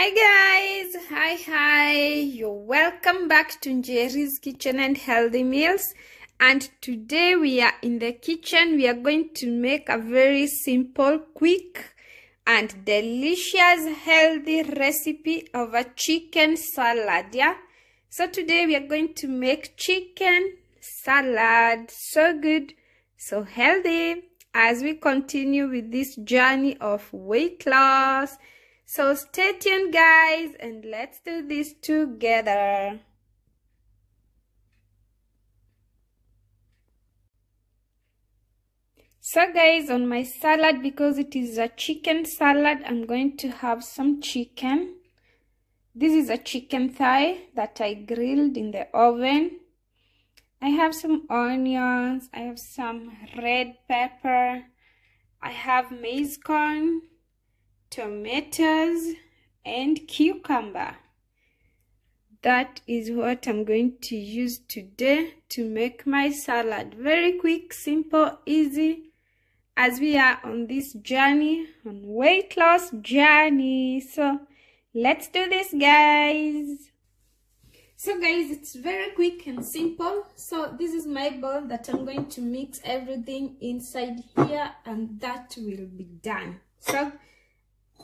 Hi guys, hi hi. You're welcome back to Njeri's Kitchen and Healthy Meals. And today we are in the kitchen. We are going to make a very simple, quick, and delicious, healthy recipe of a chicken salad. Yeah. So today we are going to make chicken salad. So good, so healthy. As we continue with this journey of weight loss. So stay tuned guys and let's do this together. So guys on my salad because it is a chicken salad I'm going to have some chicken. This is a chicken thigh that I grilled in the oven. I have some onions, I have some red pepper, I have maize corn, tomatoes and cucumber. That is what i'm going to use today to make my salad. Very quick simple easy as we are on this journey on weight loss journey. So let's do this guys. So guys it's very quick and simple. So this is my bowl that i'm going to mix everything inside here and that will be done. So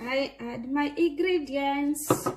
I add my ingredients.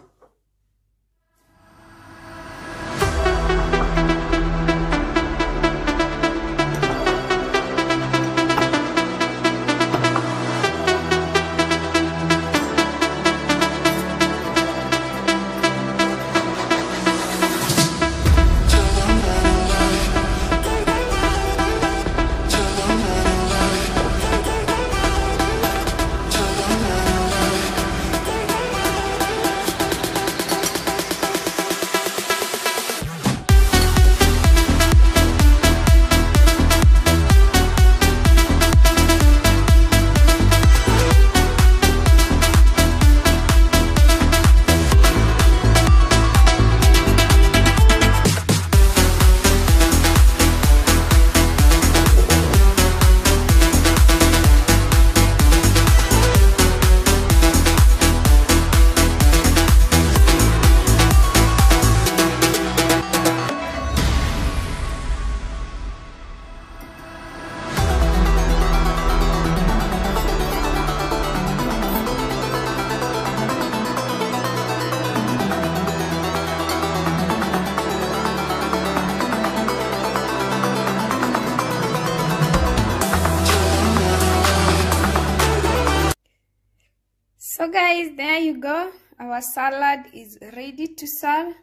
So guys, there you go. Our salad is ready to serve.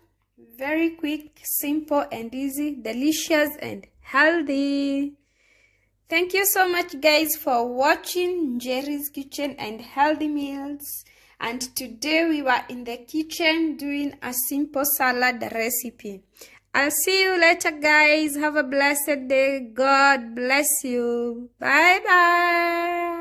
Very quick, simple and easy, delicious and healthy. Thank you so much guys for watching Njeri's Kitchen and Healthy Meals. And today we were in the kitchen doing a simple salad recipe. I'll see you later guys. Have a blessed day. God bless you. Bye bye.